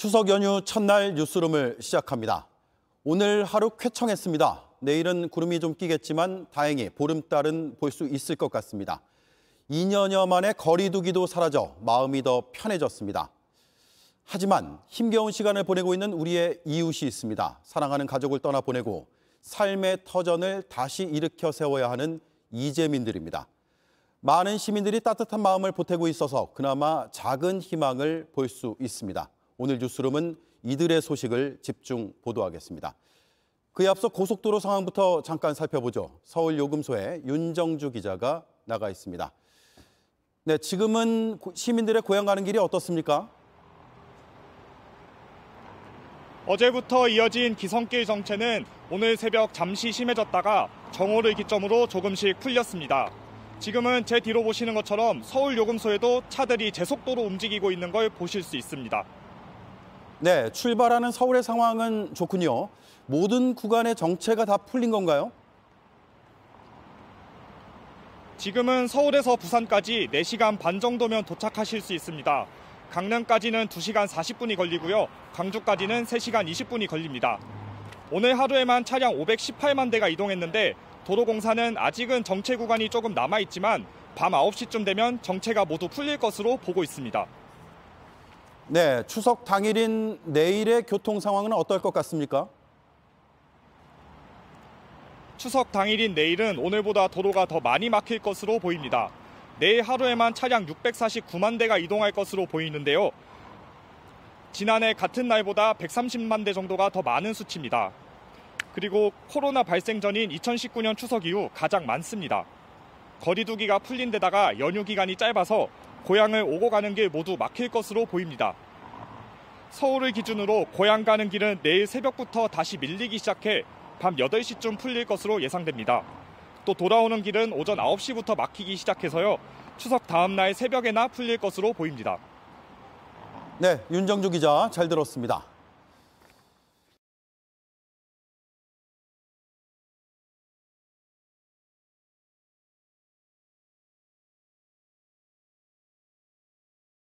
추석 연휴 첫날 뉴스룸을 시작합니다. 오늘 하루 쾌청했습니다. 내일은 구름이 좀 끼겠지만 다행히 보름달은 볼 수 있을 것 같습니다. 2년여 만에 거리두기도 사라져 마음이 더 편해졌습니다. 하지만 힘겨운 시간을 보내고 있는 우리의 이웃이 있습니다. 사랑하는 가족을 떠나 보내고 삶의 터전을 다시 일으켜 세워야 하는 이재민들입니다. 많은 시민들이 따뜻한 마음을 보태고 있어서 그나마 작은 희망을 볼 수 있습니다. 오늘 뉴스룸은 이들의 소식을 집중 보도하겠습니다. 그에 앞서 고속도로 상황부터 잠깐 살펴보죠. 서울 요금소에 윤정주 기자가 나가 있습니다. 네, 지금은 시민들의 고향 가는 길이 어떻습니까? 어제부터 이어진 기성길 정체는 오늘 새벽 잠시 심해졌다가 정오를 기점으로 조금씩 풀렸습니다. 지금은 제 뒤로 보시는 것처럼 서울 요금소에도 차들이 제속도로 움직이고 있는 걸 보실 수 있습니다. 네, 출발하는 서울의 상황은 좋군요. 모든 구간의 정체가 다 풀린 건가요? 지금은 서울에서 부산까지 4시간 반 정도면 도착하실 수 있습니다. 강릉까지는 2시간 40분이 걸리고요. 광주까지는 3시간 20분이 걸립니다. 오늘 하루에만 차량 518만 대가 이동했는데 도로공사는 아직은 정체 구간이 조금 남아 있지만 밤 9시쯤 되면 정체가 모두 풀릴 것으로 보고 있습니다. 네, 추석 당일인 내일의 교통 상황은 어떨 것 같습니까? 추석 당일인 내일은 오늘보다 도로가 더 많이 막힐 것으로 보입니다. 내일 하루에만 차량 649만 대가 이동할 것으로 보이는데요. 지난해 같은 날보다 130만 대 정도가 더 많은 수치입니다. 그리고 코로나 발생 전인 2019년 추석 이후 가장 많습니다. 거리두기가 풀린 데다가 연휴 기간이 짧아서 고향을 오고 가는 길 모두 막힐 것으로 보입니다. 서울을 기준으로 고향 가는 길은 내일 새벽부터 다시 밀리기 시작해 밤 8시쯤 풀릴 것으로 예상됩니다. 또 돌아오는 길은 오전 9시부터 막히기 시작해서요. 추석 다음 날 새벽에나 풀릴 것으로 보입니다. 네, 윤정주 기자 잘 들었습니다.